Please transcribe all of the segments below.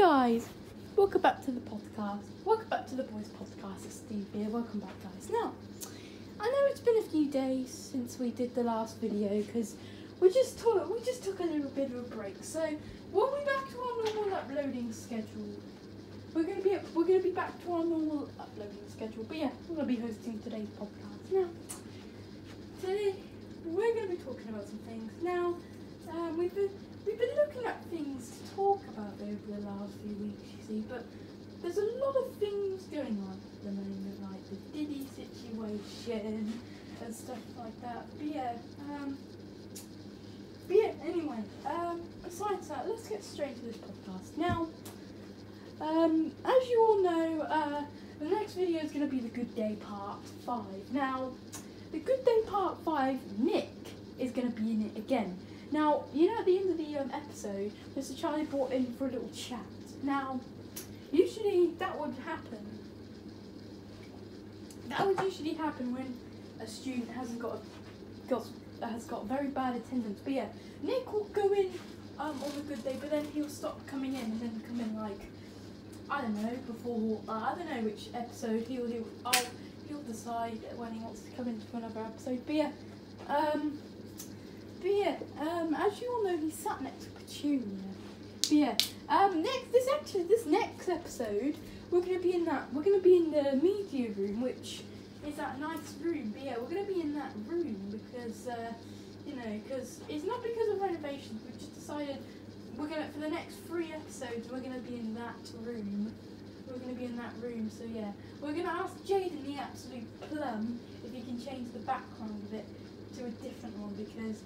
guys, welcome back to the podcast. Welcome back to the Boys Podcast. It's Steve here. Welcome back, guys. Now, I know it's been a few days since we did the last video because we just took we just took a little bit of a break. So we'll be back to our normal uploading schedule. We're gonna be we're gonna be back to our normal uploading schedule. But yeah, we're gonna be hosting today's podcast. Now, today we're gonna be talking about some things. Now, um, we've been we've been looking at things to talk about over the last few weeks, you see, but there's a lot of things going on at the moment, like the Diddy situation and stuff like that. But yeah, um, but yeah, anyway, um, besides that, let's get straight to this podcast. Now, um, as you all know, uh, the next video is going to be the Good Day Part 5. Now, the Good Day Part 5, Nick is going to be in it again. Now, you know, at the end of the um, episode, Mr. Charlie brought in for a little chat. Now, usually that would happen. That would usually happen when a student hasn't got a, got has got very bad attendance. But yeah, Nick will go in um, on a good day, but then he'll stop coming in and then come in like I don't know before uh, I don't know which episode he'll he'll I'll, he'll decide when he wants to come into for another episode. But yeah, um, yeah, um, as you all know, he sat next to Petunia. Yeah, um, next this actually this next episode we're gonna be in that we're gonna be in the media room, which is that nice room. But yeah, we're gonna be in that room because uh, you know because it's not because of renovations. We just decided we're gonna for the next three episodes we're gonna be in that room. We're gonna be in that room. So yeah, we're gonna ask Jaden the absolute plum if he can change the background of it to a different one because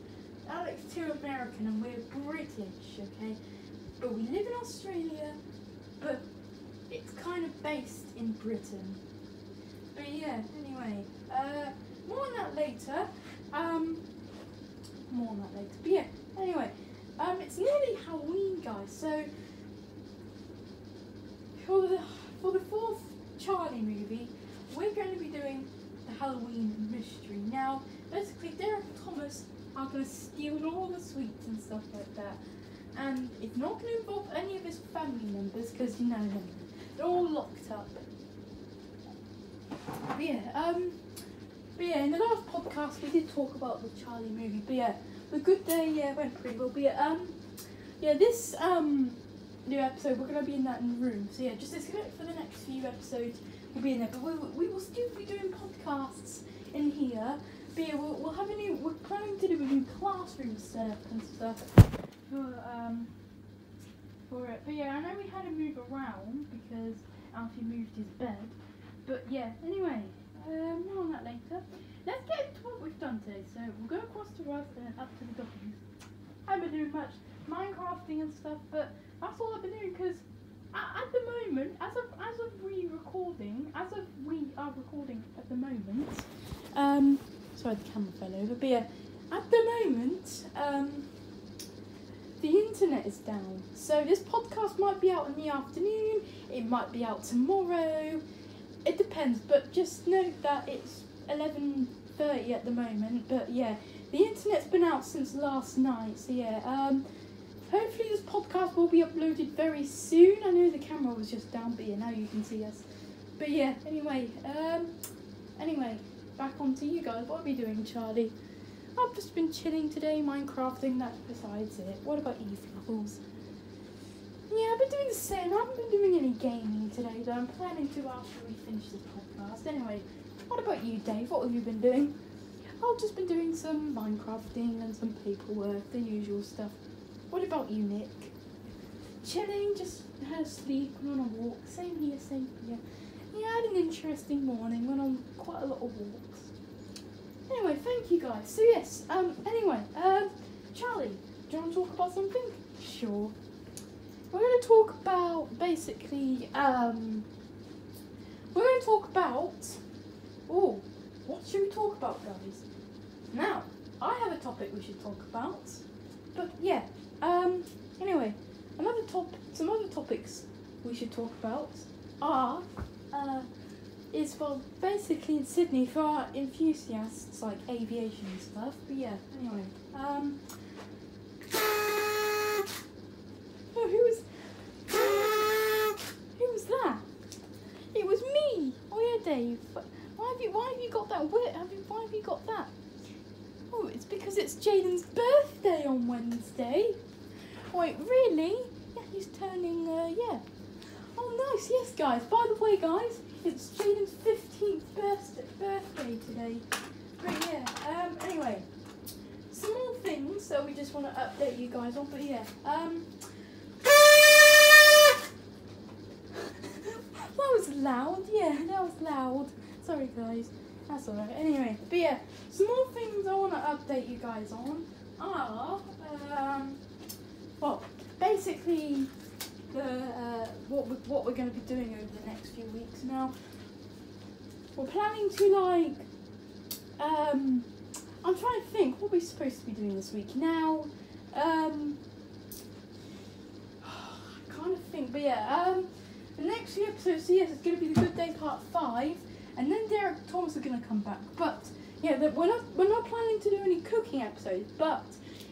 Alex too American and we're British, okay? But we live in Australia, but it's kind of based in Britain. But yeah, anyway, uh, more on that later. Um, more on that later. But yeah, anyway, um, it's nearly Halloween, guys. So for the for the fourth Charlie movie, we're going to be doing the Halloween mystery. Now, basically, Derek Thomas going to steal all the sweets and stuff like that. And it's not going to involve any of his family members because you know them. They're all locked up. But yeah, um, but yeah, in the last podcast we did talk about the Charlie movie. But yeah, the good day yeah went pretty well. But yeah, um, yeah, this um new episode we're gonna be in that room. So yeah, just expect for the next few episodes we'll be in there. But we, we will still be doing podcasts in here. But yeah, we'll, we'll have a new. We're planning to do a new classroom setup and stuff for um for it. But yeah, I know we had to move around because Alfie moved his bed. But yeah, anyway, um, more on that later. Let's get into what we've done today. So we'll go across to Russ and up to the W's. I haven't been doing much Minecrafting and stuff, but that's all I've been doing because at, the moment, as of as of we recording, as of we are recording at the moment, um, sorry the camera fell over, but yeah, at the moment, um, the internet is down. So this podcast might be out in the afternoon, it might be out tomorrow. It depends, but just note that it's 11:30 at the moment. But yeah, the internet's been out since last night. So yeah, um, hopefully this podcast will be uploaded very soon. I know the camera was just down, but yeah, now you can see us. But yeah, anyway, um, anyway, back on to you guys. What are we doing, Charlie? I've just been chilling today, Minecrafting. That's besides it. What about you, Fluffles? Yeah, I've been doing the same. I haven't been doing any gaming today, though I'm planning to after we finish this podcast. Anyway, what about you, Dave? What have you been doing? I've just been doing some Minecrafting and some paperwork, the usual stuff. What about you, Nick? Chilling, just had a sleep, went on a walk. Same here, same here. Yeah, I had an interesting morning, went on quite a lot of walks. Anyway, thank you guys. So yes, um, anyway, um, Charlie, do you want to talk about something? Sure. We're going to talk about basically, um, we're going to talk about, oh, what should we talk about, guys? Now, I have a topic we should talk about, but yeah, um, anyway, another top, some other topics we should talk about are, uh, is for basically in Sydney for our enthusiasts like aviation and stuff. But yeah, anyway, um, oh, who was? it's Jaden's birthday on Wednesday. Wait, really? Yeah, he's turning, uh, yeah. Oh, nice, yes, guys. By the way, guys, it's Jaden's 15th birthday, birthday today. But yeah, um, anyway, some more things that we just want to update you guys on, but yeah, um, that was loud, yeah, that was loud. Sorry, guys. That's alright. Anyway, but yeah, some more things I want to update you guys on are, um, well, basically, the uh, what we, what we're going to be doing over the next few weeks. Now, we're planning to like, um, I'm trying to think what we're supposed to be doing this week. Now, um, I kind of think, but yeah, um, the next few episodes, so yes, it's going to be the Good Day Part Five, and then Derek Thomas are going to come back. But yeah, we're not we're not planning to do any cooking episodes, but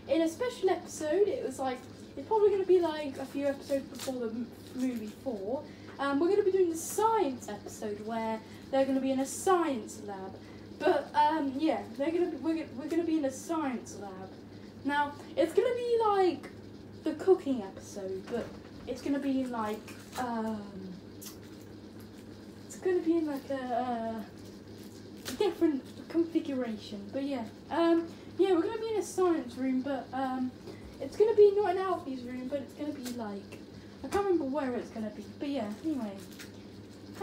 in a special episode, it was like it's probably going to be like a few episodes before the movie four. Um, we're going to be doing the science episode where they're going to be in a science lab. But um, yeah, they're going to be we're, we're going to be in a science lab. Now it's going to be like the cooking episode, but it's going to be like um, it's going to be in like a, a different configuration. But yeah, um, yeah, we're going to be in a science room, but um, it's going to be not in Alfie's room, but it's going to be like I can't remember where it's going to be. But yeah, anyway.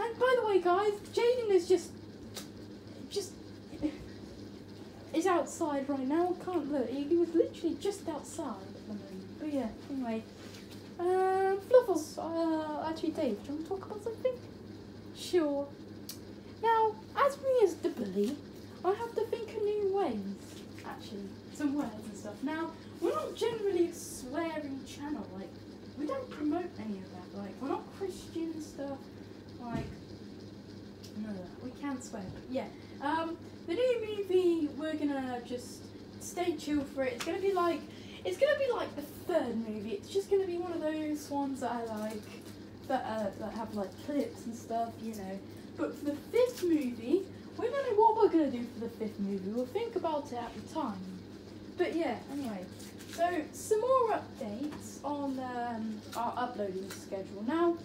And by the way, guys, Jaden is just just is outside right now. I Can't look. He, he was literally just outside at the moment. But yeah, anyway. Um, Fluffles, uh, actually, Dave, do you want to talk about something? Sure. Now, as me as the bully, I have to think of new ways. Actually, some words and stuff. Now, we're not generally a swearing channel. Like, we don't promote any of that. Like, we're not Christian stuff. Like, no, we can swear. Yeah. Um, the new movie, we're gonna just stay chill for it. It's gonna be like, it's gonna be like the third movie. It's just gonna be one of those ones that I like, that uh, that have like clips and stuff, you know. But for the fifth movie, we don't know what we're gonna do for the fifth movie. We'll think about it at the time. But yeah, anyway. So some more updates on um, our uploading schedule. Now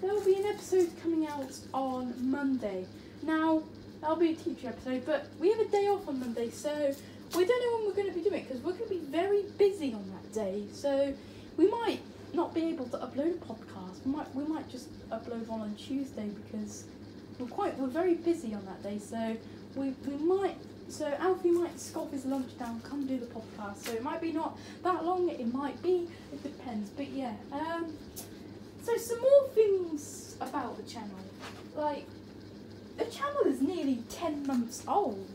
there will be an episode coming out on Monday. Now that'll be a teacher episode, but we have a day off on Monday, so we don't know when we're going to be doing it because we're going to be very busy on that day. So we might not be able to upload a podcast. We might we might just upload one on Tuesday because we're quite we're very busy on that day. So we we might so Alfie might scoff his lunch down, come do the podcast. So it might be not that long. It might be. It depends. But yeah. Um. So some more things about the channel, like the channel is nearly ten months old.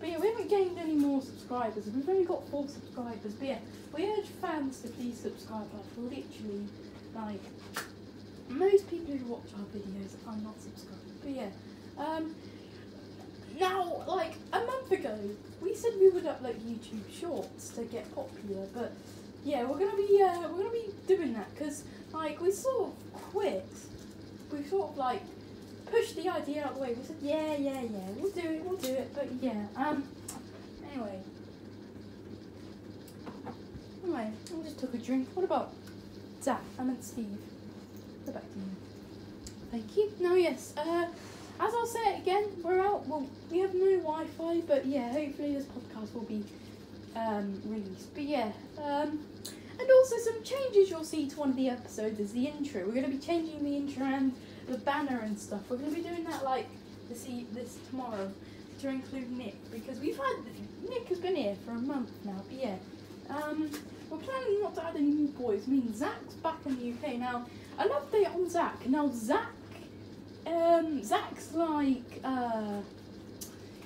But yeah, we haven't gained any more subscribers. We've only got four subscribers. But yeah, we urge fans to please subscribe. Like literally, like most people who watch our videos are not subscribed. But yeah, um, now like a month ago, we said we would upload YouTube Shorts to get popular. But yeah, we're gonna be uh, we're gonna be doing that because like we sort of quit. We sort of like pushed the idea out of the way. We said, yeah, yeah, yeah, we'll do it, we'll do it. But yeah, um, anyway. Anyway, I just took a drink. What about Zach? I meant Steve. Go back to you. Thank you. Now, yes, uh, as I'll say it again, we're out. Well, we have no Wi Fi, but yeah, hopefully this podcast will be um, released. But yeah, um, and also some changes you'll see to one of the episodes is the intro. We're going to be changing the intro and the banner and stuff. We're going to be doing that like this e- this tomorrow to include Nick because we've had Nick has been here for a month now. But yeah, um, we're planning not to add any new boys. I mean, Zach's back in the UK now. An update on Zach. Now Zach, um, Zach's like uh,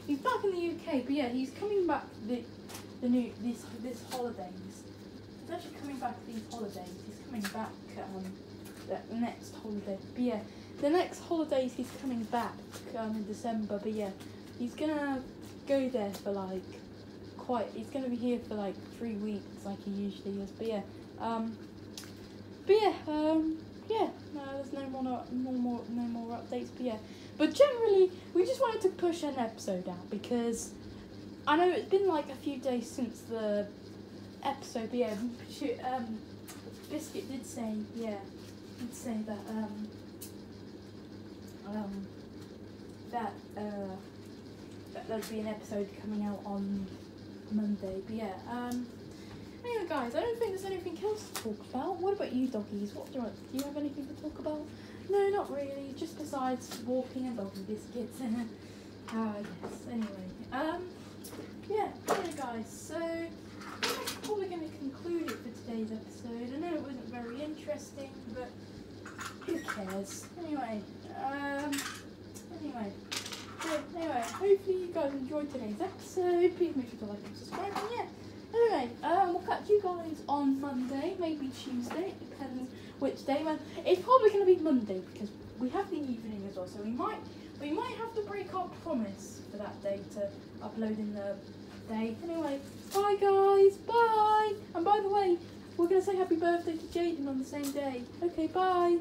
he's back in the UK, but yeah, he's coming back the the new this this holidays. He's actually coming back these holidays. He's coming back um, the next holiday. But yeah, the next holidays he's coming back um, in December. But yeah, he's gonna go there for like quite. He's gonna be here for like three weeks, like he usually is. But yeah, um, but yeah, um, yeah. No, there's no more, no more, no more updates. But yeah, but generally, we just wanted to push an episode out because I know it's been like a few days since the episode, but yeah, shoot, um, Biscuit did say, yeah, did say that, um, um, that, uh, that there'd be an episode coming out on Monday, but yeah, um, guys, I don't think there's anything else to talk about. What about you doggies? What do you, do you have anything to talk about? No, not really, just besides walking and doggy biscuits. Ah, yes, anyway, um, yeah, guys, so that's probably going to conclude it for today's episode. I know it wasn't very interesting, but who cares? Anyway, um, anyway, so anyway, hopefully you guys enjoyed today's episode. Please make sure to like and subscribe. And yeah, anyway, um, we'll catch you guys on Monday, maybe Tuesday. It depends which day. It's probably going to be Monday because we have the evening as well, so we might we might have to break our promise for that day to upload in the day. Anyway, bye guys, bye. And by the way, we're gonna say happy birthday to Jaden on the same day. Okay, bye.